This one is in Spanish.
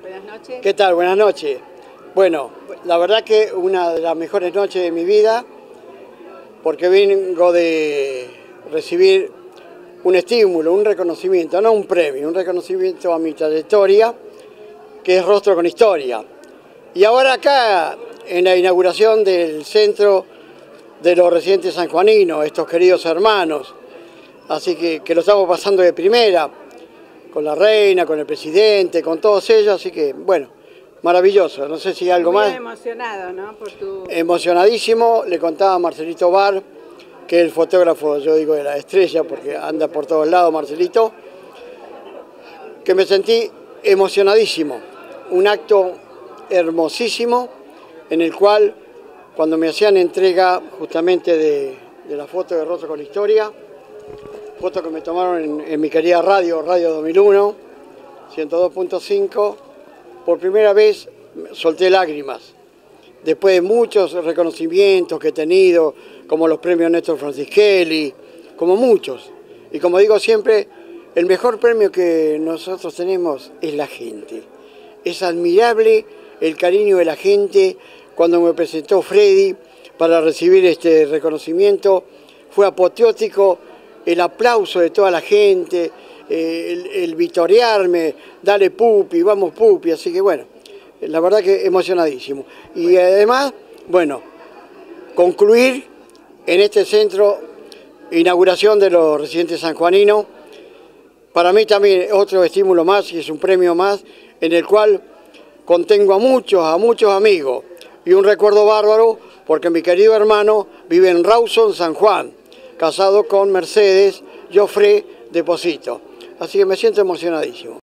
Buenas noches. ¿Qué tal? Buenas noches. Bueno, la verdad que una de las mejores noches de mi vida, porque vengo de recibir un estímulo, un reconocimiento, no un premio, un reconocimiento a mi trayectoria, que es Rostro con Historia. Y ahora acá, en la inauguración del Centro de los Residentes sanjuaninos, estos queridos hermanos, así que, que lo estamos pasando de primera, con la reina, con el presidente, con todos ellos, así que, bueno, maravilloso. No sé si hay algo Muy más. emocionado, ¿no? Por tu... Emocionadísimo, le contaba a Marcelito Bar, que es el fotógrafo, yo digo, de la estrella, porque anda por todos lados, Marcelito, que me sentí emocionadísimo. Un acto hermosísimo en el cual, cuando me hacían entrega justamente de, de la foto de Rostro con la Historia, foto que me tomaron en, mi querida radio, Radio 2001, 102.5, por primera vez solté lágrimas. Después de muchos reconocimientos que he tenido, como los premios Néstor Francischelli, como muchos. Y como digo siempre, el mejor premio que nosotros tenemos es la gente. Es admirable el cariño de la gente. Cuando me presentó Freddy para recibir este reconocimiento, fue apoteótico el aplauso de toda la gente, eh, el, el vitorearme, dale pupi, vamos pupi, así que bueno, la verdad que emocionadísimo. Y además, bueno, concluir en este centro, inauguración de los residentes sanjuaninos, para mí también otro estímulo más y es un premio más, en el cual contengo a muchos, a muchos amigos, y un recuerdo bárbaro, porque mi querido hermano vive en Rawson, San Juan, casado con Mercedes Joffre Deposito. Así que me siento emocionadísimo.